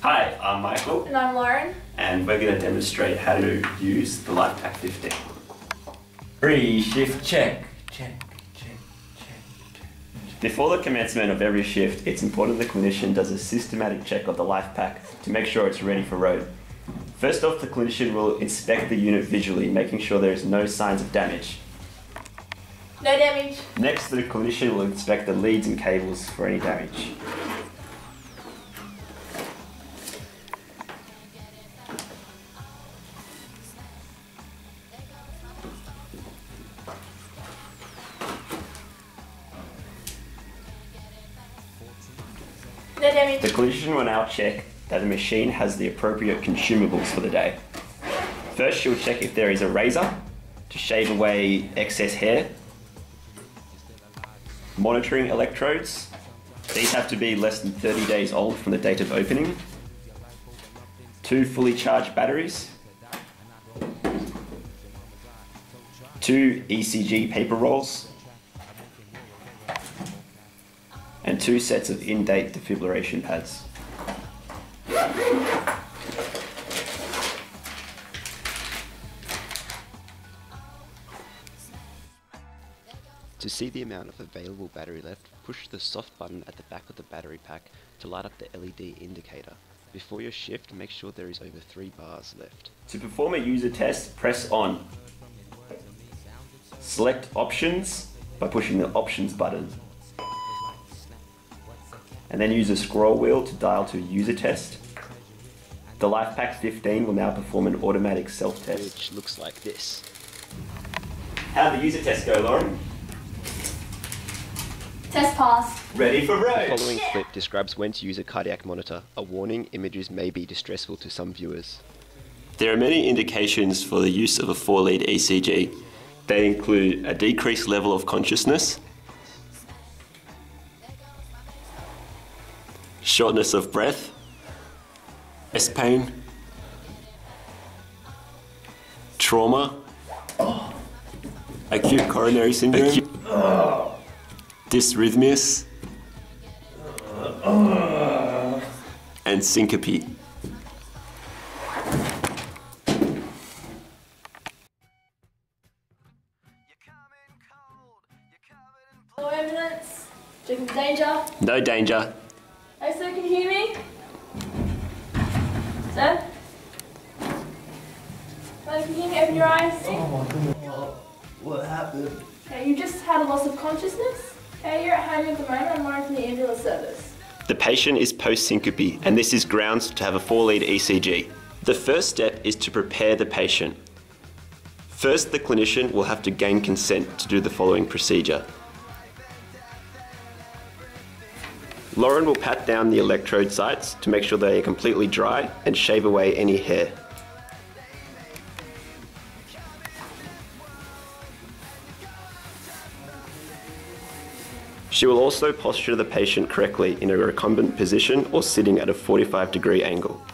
Hi, I'm Michael And I'm Lauren. and we're going to demonstrate how to use the LifePak 15. Free shift check. Check, check, check. Before the commencement of every shift, it's important the clinician does a systematic check of the LifePak to make sure it's ready for road. First off, the clinician will inspect the unit visually, making sure there is no signs of damage. No damage. Next, the clinician will inspect the leads and cables for any damage. Damage. The clinician will now check that the machine has the appropriate consumables for the day. First, she'll check if there is a razor to shave away excess hair. Monitoring electrodes. These have to be less than 30 days old from the date of opening. Two fully charged batteries. Two ECG paper rolls. And two sets of in-date defibrillation pads. To see the amount of available battery left, push the soft button at the back of the battery pack to light up the LED indicator. Before your shift, make sure there is over 3 bars left. To perform a user test, press on. Select options by pushing the options button. And then use the scroll wheel to dial to user test. The LifePak 15 will now perform an automatic self-test. Which looks like this. How did the user test go, Lauren? Test pass. Ready for The road! following clip describes when to use a cardiac monitor. A warning, images may be distressful to some viewers. There are many indications for the use of a four lead ECG. They include a decreased level of consciousness, shortness of breath, chest pain, trauma, acute coronary syndrome, dysrhythmias, and syncope. No ambulance. Danger. No danger. Hey, sir, can you hear me? Sir? Hello, can you hear me? Open your eyes. Oh my goodness. What happened? Okay, you just had a loss of consciousness. Okay, you're at home at the moment. I'm monitoring the ambulance service. The patient is post syncope, and this is grounds to have a four lead ECG. The first step is to prepare the patient. First, the clinician will have to gain consent to do the following procedure. Lauren will pat down the electrode sites to make sure they are completely dry and shave away any hair. She will also posture the patient correctly in a recumbent position or sitting at a 45 degree angle.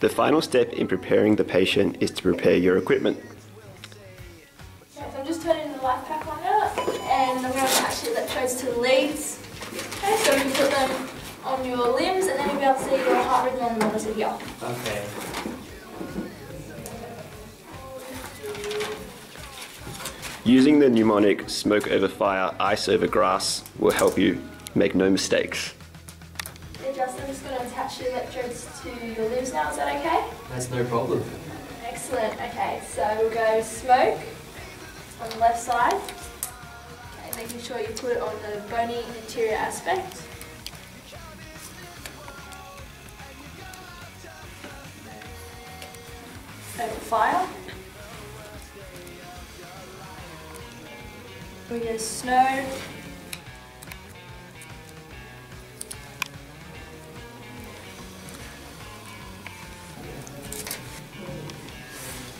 The final step in preparing the patient is to prepare your equipment. So I'm just turning the LifePak on now, and I'm going to attach the electrodes to the leads. Okay, so we can put them on your limbs, and then you'll be able to see your heart rhythm on the monitor here. Okay. Using the mnemonic smoke over fire, ice over grass will help you make no mistakes. Okay, Justin, I'm just going to attach the electrodes to your limbs now. Is that okay? That's no problem. Excellent. Okay, so we'll go smoke on the left side. Making sure you put it on the bony interior aspect. Over fire. We go snow.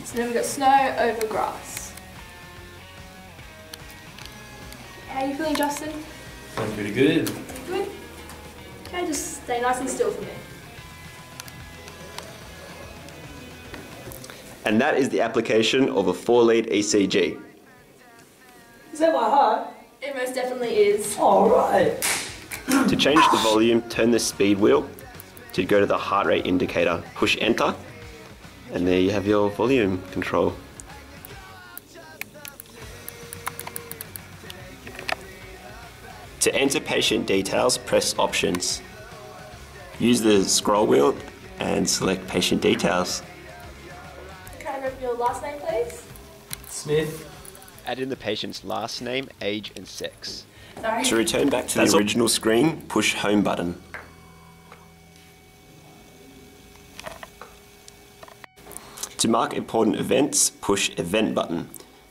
So then we've got snow over grass. How are you feeling, Justin? Sounds pretty good. Good? Okay, just stay nice and still for me. And that is the application of a four lead ECG. Is that my heart? It most definitely is. All right. To change the volume, turn the speed wheel. to go to the heart rate indicator. Push enter, and there you have your volume control. To enter patient details, press options. Use the scroll wheel and select patient details. Can I remember your last name, please? Smith. Add in the patient's last name, age, and sex. Sorry. To return back to That's the original screen, push home button. To mark important events, push event button.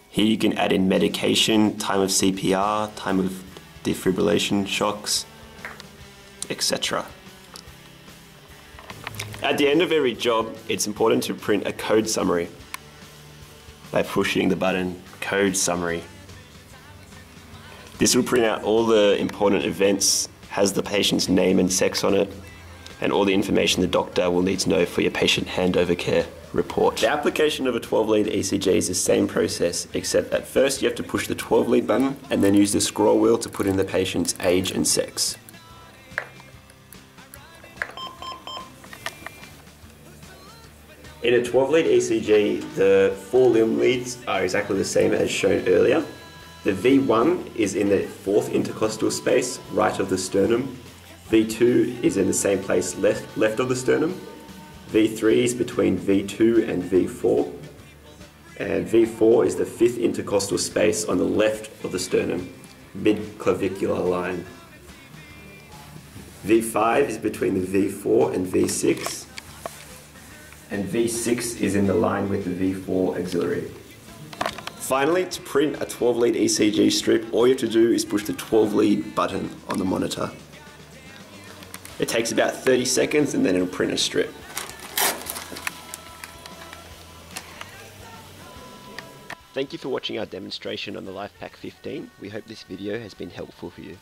Here you can add in medication, time of CPR, time of defibrillation shocks, etc. At the end of every job, it's important to print a code summary by pushing the button code summary. This will print out all the important events, has the patient's name and sex on it, and all the information the doctor will need to know for your patient handover care report. The application of a 12 lead ECG is the same process, except at first you have to push the 12 lead button and then use the scroll wheel to put in the patient's age and sex. In a 12 lead ECG, the four limb leads are exactly the same as shown earlier. The V1 is in the fourth intercostal space, right of the sternum. V2 is in the same place, left, left of the sternum. V3 is between V2 and V4. And V4 is the fifth intercostal space on the left of the sternum, mid clavicular line. V5 is between the V4 and V6. And V6 is in the line with the V4 axillary. Finally, to print a 12 lead ECG strip, all you have to do is push the 12 lead button on the monitor. It takes about 30 seconds and then it'll print a strip. Thank you for watching our demonstration on the LifePak 15. We hope this video has been helpful for you.